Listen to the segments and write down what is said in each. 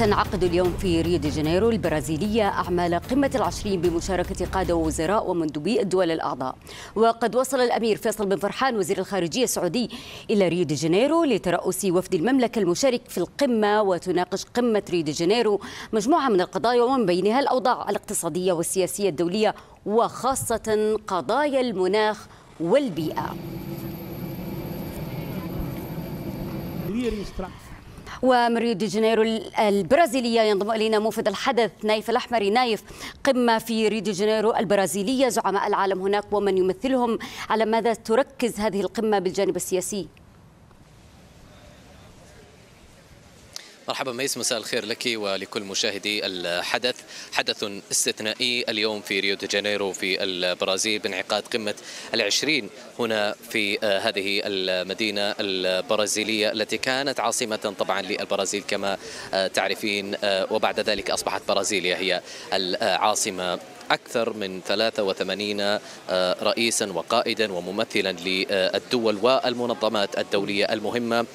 تنعقد اليوم في ريو دي جانيرو البرازيلية أعمال قمة العشرين بمشاركة قادة ووزراء ومندوبي الدول الأعضاء. وقد وصل الأمير فيصل بن فرحان وزير الخارجية السعودي إلى ريو دي جانيرو لترأس وفد المملكة المشارك في القمة وتناقش قمة ريو دي جانيرو مجموعة من القضايا ومن بينها الأوضاع الاقتصادية والسياسية الدولية وخاصة قضايا المناخ والبيئة. ومن ريو دي جانيرو البرازيلية ينضم إلينا موفد الحدث نايف الأحمري نايف قمة في ريو دي جانيرو البرازيلية زعماء العالم هناك ومن يمثلهم على ماذا تركز هذه القمة بالجانب السياسي؟ مرحبا ميس مساء الخير لك ولكل مشاهدي الحدث. حدث استثنائي اليوم في ريو دي جانيرو في البرازيل بانعقاد قمة العشرين هنا في هذه المدينة البرازيلية التي كانت عاصمة طبعا للبرازيل كما تعرفين وبعد ذلك أصبحت برازيليا هي العاصمة. أكثر من 83 رئيسا وقائدا وممثلا للدول والمنظمات الدولية المهمة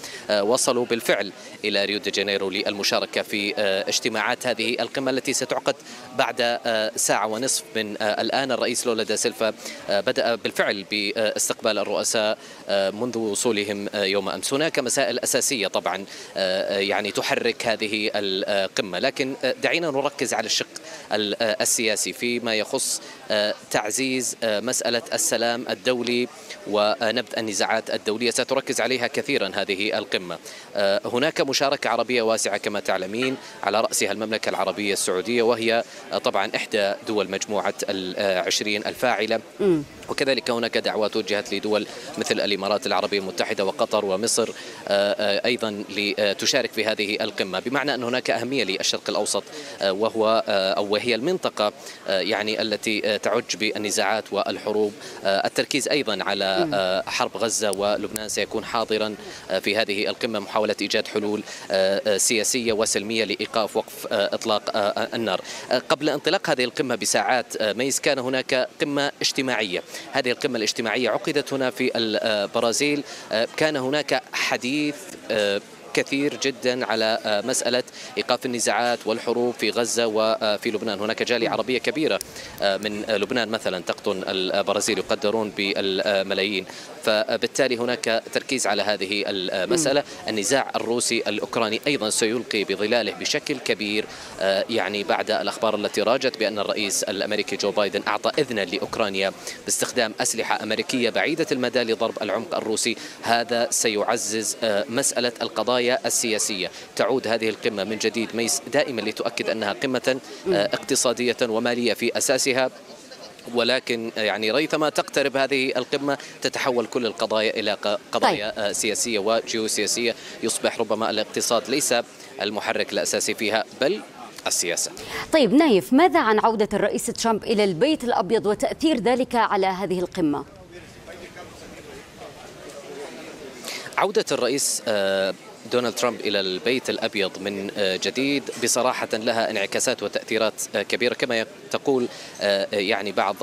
وصلوا بالفعل إلى ريو دي جانيرو للمشاركة في اجتماعات هذه القمة التي ستعقد بعد ساعة ونصف من الآن. الرئيس لولا دا سيلفا بدأ بالفعل باستقبال الرؤساء منذ وصولهم يوم أمس. هناك مسائل أساسية طبعا يعني تحرك هذه القمة لكن دعينا نركز على الشق السياسي في ما يخص تعزيز مسألة السلام الدولي ونبذ النزاعات الدولية. ستركز عليها كثيرا هذه القمة. هناك مشاركة عربية واسعة كما تعلمين على رأسها المملكة العربية السعودية وهي طبعا إحدى دول مجموعة العشرين الفاعلة. وكذلك هناك دعوات وجهت لدول مثل الإمارات العربية المتحدة وقطر ومصر أيضا لتشارك في هذه القمة. بمعنى أن هناك أهمية للشرق الأوسط وهو أو وهي المنطقة يعني التي تعج بالنزاعات والحروب. التركيز أيضا على حرب غزة ولبنان سيكون حاضرا في هذه القمة محاولة إيجاد حلول سياسية وسلمية لإيقاف وقف إطلاق النار. قبل انطلاق هذه القمة بساعات ميز كان هناك قمة اجتماعية. هذه القمة الاجتماعية عقدت هنا في البرازيل كان هناك حديث كثير جدا على مسألة إيقاف النزاعات والحروب في غزة وفي لبنان. هناك جالية عربية كبيرة من لبنان مثلا تقطن البرازيل يقدرون بالملايين. فبالتالي هناك تركيز على هذه المسألة. النزاع الروسي الأوكراني أيضا سيلقي بظلاله بشكل كبير يعني بعد الأخبار التي راجت بأن الرئيس الأمريكي جو بايدن أعطى إذنا لأوكرانيا باستخدام أسلحة أمريكية بعيدة المدى لضرب العمق الروسي. هذا سيعزز مسألة القضايا السياسية تعود هذه القمة من جديد ميس دائما لتؤكد أنها قمة اقتصادية ومالية في أساسها ولكن يعني ريثما تقترب هذه القمة تتحول كل القضايا إلى قضايا طيب. سياسية وجيوسياسية يصبح ربما الاقتصاد ليس المحرك الأساسي فيها بل السياسة طيب نايف ماذا عن عودة الرئيس ترامب إلى البيت الأبيض وتأثير ذلك على هذه القمة؟ عودة الرئيس دونالد ترامب إلى البيت الأبيض من جديد. بصراحة لها انعكاسات وتأثيرات كبيرة. كما تقول يعني بعض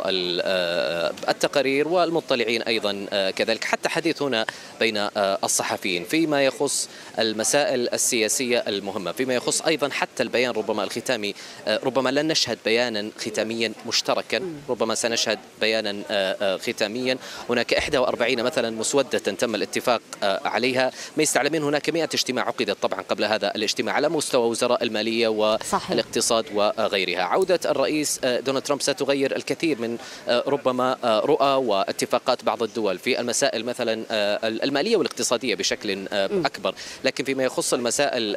التقارير والمطلعين أيضا كذلك. حتى حديث هنا بين الصحفيين. فيما يخص المسائل السياسية المهمة فيما يخص أيضا حتى البيان ربما الختامي ربما لن نشهد بيانا ختاميا مشتركا ربما سنشهد بيانا ختاميا. هناك 41 مثلا مسودة تم الاتفاق عليها. ما يستعلمين هناك 100 اجتماع عقدت طبعا قبل هذا الاجتماع على مستوى وزراء المالية والاقتصاد وغيرها. عودة الرئيس دونالد ترامب ستغير الكثير من ربما رؤى واتفاقات بعض الدول في المسائل مثلا المالية والاقتصادية بشكل أكبر. لكن فيما يخص المسائل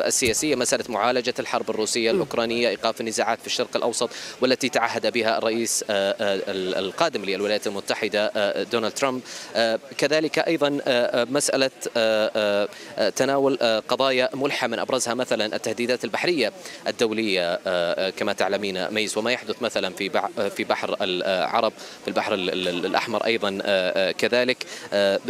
السياسية مسألة معالجة الحرب الروسية الأوكرانية إيقاف النزاعات في الشرق الأوسط والتي تعهد بها الرئيس القادم للولايات المتحدة دونالد ترامب. كذلك أيضا مسألة تناول قضايا ملحة من أبرزها مثلا التهديدات البحرية الدولية كما تعلمين ميز. وما يحدث مثلا في في بحر العرب في البحر الأحمر أيضا كذلك.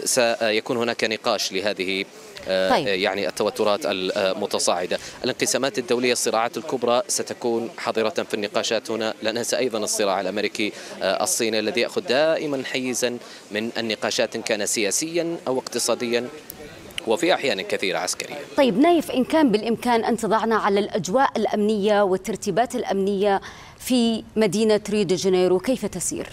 سيكون هناك نقاش لهذه طيب. يعني التوترات المتصاعدة. الانقسامات الدولية الصراعات الكبرى ستكون حاضرة في النقاشات هنا. لا ننسى أيضا الصراع الأمريكي الصيني الذي يأخذ دائما حيزا من النقاشات كان سياسيا أو اقتصاديا. وفي أحيان كثيرة عسكرية طيب نايف إن كان بالإمكان أن تضعنا على الأجواء الأمنية والترتيبات الأمنية في مدينة ريو دي جانيرو كيف تسير؟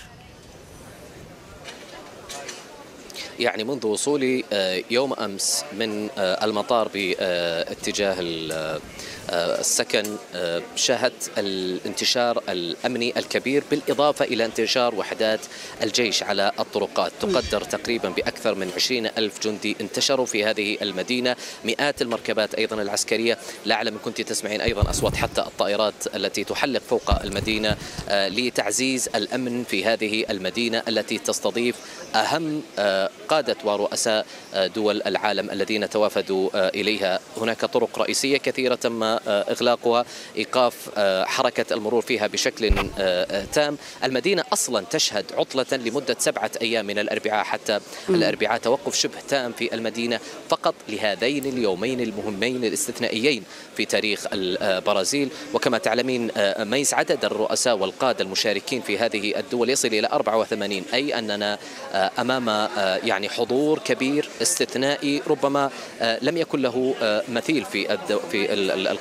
يعني منذ وصولي آه، يوم أمس من آه، المطار باتجاه آه، السكن شاهدت الانتشار الأمني الكبير بالإضافة إلى انتشار وحدات الجيش على الطرقات. تقدر تقريبا بأكثر من 20 ألف جندي انتشروا في هذه المدينة. مئات المركبات أيضا العسكرية لا اعلم كنت تسمعين أيضا أصوات حتى الطائرات التي تحلق فوق المدينة لتعزيز الأمن في هذه المدينة التي تستضيف أهم قادة ورؤساء دول العالم الذين توافدوا إليها. هناك طرق رئيسية كثيرة تم إغلاقها إيقاف حركة المرور فيها بشكل تام. المدينة أصلا تشهد عطلة لمدة سبعة أيام من الأربعاء حتى الأربعاء توقف شبه تام في المدينة فقط لهذين اليومين المهمين الاستثنائيين في تاريخ البرازيل وكما تعلمين ميس عدد الرؤساء والقادة المشاركين في هذه الدول يصل إلى 84 أي أننا أمام يعني حضور كبير استثنائي ربما لم يكن له مثيل في في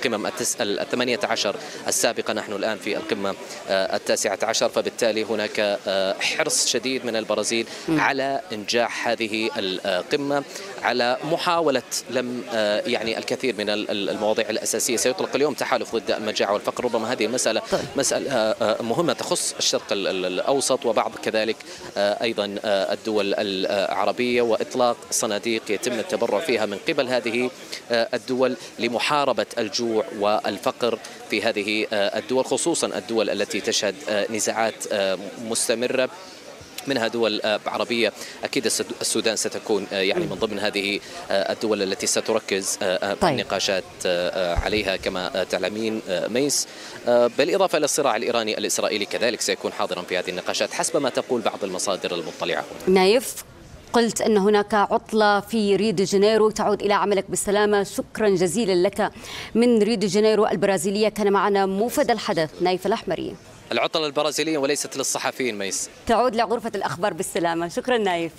القمم الثمانية عشر السابقة. نحن الآن في القمة التاسعة عشر. فبالتالي هناك حرص شديد من البرازيل على إنجاح هذه القمة على محاولة لم يعني الكثير من المواضيع الأساسية. سيطلق اليوم تحالف ضد المجاعة والفقر. ربما هذه المسألة طيب. مسألة مهمة تخص الشرق الأوسط وبعض كذلك أيضا الدول العربية وإطلاق صناديق يتم التبرع فيها من قبل هذه الدول لمحاربة الجوع والفقر في هذه الدول خصوصا الدول التي تشهد نزاعات مستمرة منها دول عربية. أكيد السودان ستكون يعني من ضمن هذه الدول التي ستركز طيب. النقاشات عليها كما تعلمين ميس. بالإضافة إلى الصراع الإيراني الإسرائيلي كذلك سيكون حاضرا في هذه النقاشات حسب ما تقول بعض المصادر المطلعة نايف قلت أن هناك عطلة في ريو دي جانيرو. تعود إلى عملك بالسلامة. شكرا جزيلا لك. من ريو دي جانيرو البرازيلية كان معنا موفد الحدث نايف الأحمري. العطلة البرازيلية وليست للصحفيين ميس. تعود لغرفة الأخبار بالسلامة. شكرا نايف.